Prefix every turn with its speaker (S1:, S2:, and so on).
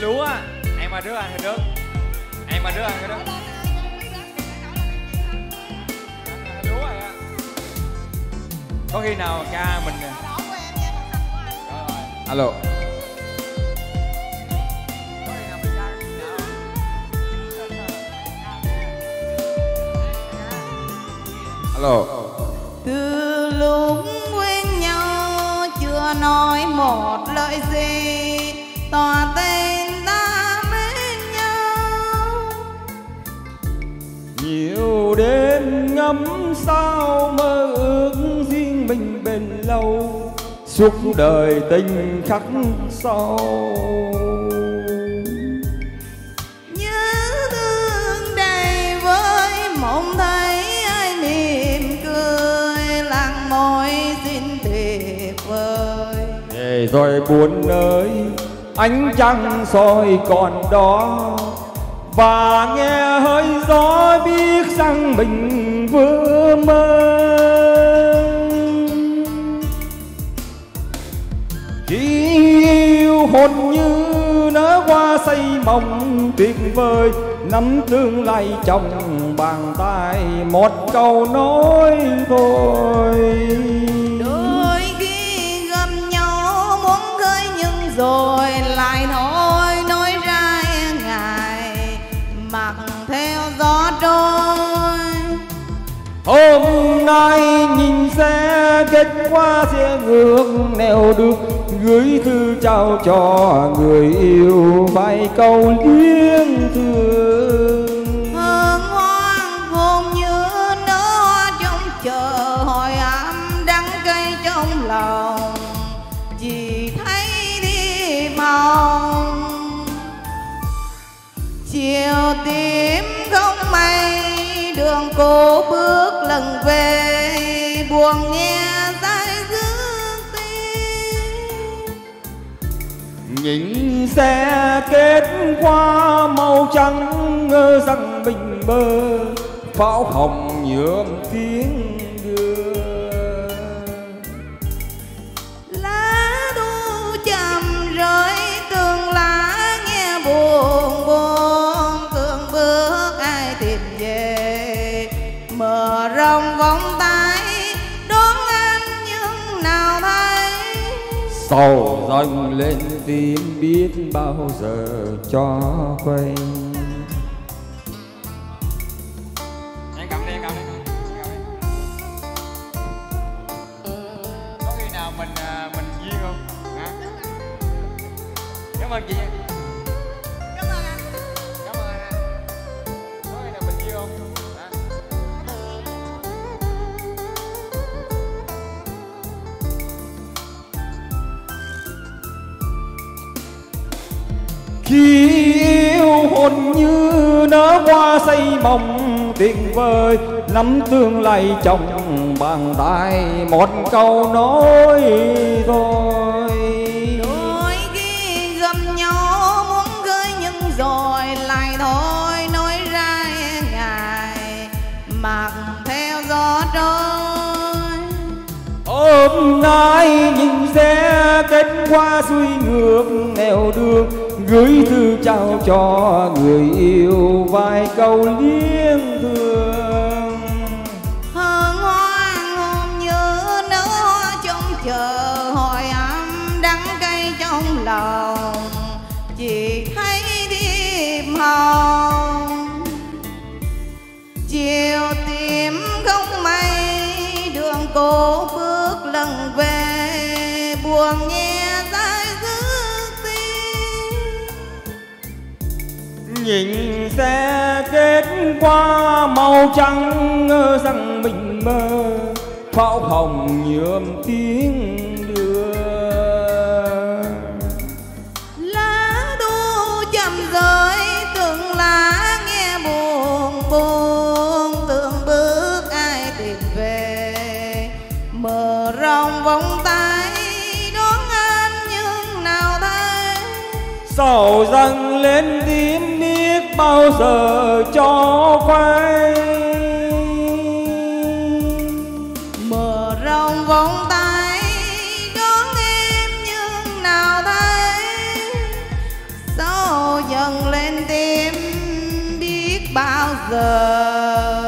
S1: lúa. Em mà đứa ăn thì được. Em mà đứa ăn cái đó lúa rồi. Á có khi nào ca mình alo alo.
S2: Từ lúc quen nhau chưa nói một lời gì
S3: sao mơ ước riêng mình bền lâu? Suốt đời tình khắc sâu.
S2: Nhớ thương đầy với mộng thấy ai mỉm cười lặng môi xin tuyệt vời.
S3: Để rồi buồn ơi ánh trăng soi còn đó và nghe hơi gió biết rằng mình vừa mơ. Khi yêu hồn như nở qua xây mộng tuyệt vời, nắm tương lai trong bàn tay một câu nói thôi.
S2: Đôi khi gặp nhau muốn khơi nhưng rồi lại thôi nói
S3: nay nhìn xe kết quả xe ngược nèo được, Gửi thư trao cho người yêu vài câu liếng thương.
S2: Hương hoang hồn như nở hoa trong chờ hồi âm đắng cay trong lòng. Chỉ thấy đi mong chiều tím không mây đường cô bước lần về buồn nghe dai dứt tim.
S3: Nhìn xe kết qua màu trắng ngơ rằng bình bơ, Pháo hồng nhuộm tiếng Sầu dâng lên tim biết bao giờ cho quay
S1: mình à, mình duyên không? Hả? Cảm ơn chị Khi
S3: yêu hồn như nở hoa say mộng, tuyệt vời, Nắm tương lai trong bàn tay. Một câu nói thôi. Ôm nay nhìn xe kết qua suy ngược nẻo đường, Gửi thư trao cho người yêu vài câu liêng thương Nhìn xe kết qua màu trắng ngơ rằng mình mơ. Pháo hồng nhuộm tiếng đưa.
S2: Lá thu chầm rơi từng lá nghe buồn buồn. Từng bước ai tìm về mở rộng vòng tay. Đón anh nhưng nào thấy
S3: Sầu dâng lên tim bao giờ cho quay
S2: mở rộng vòng tay, đón em nhưng nào thấy sao dần lên tim, biết bao giờ.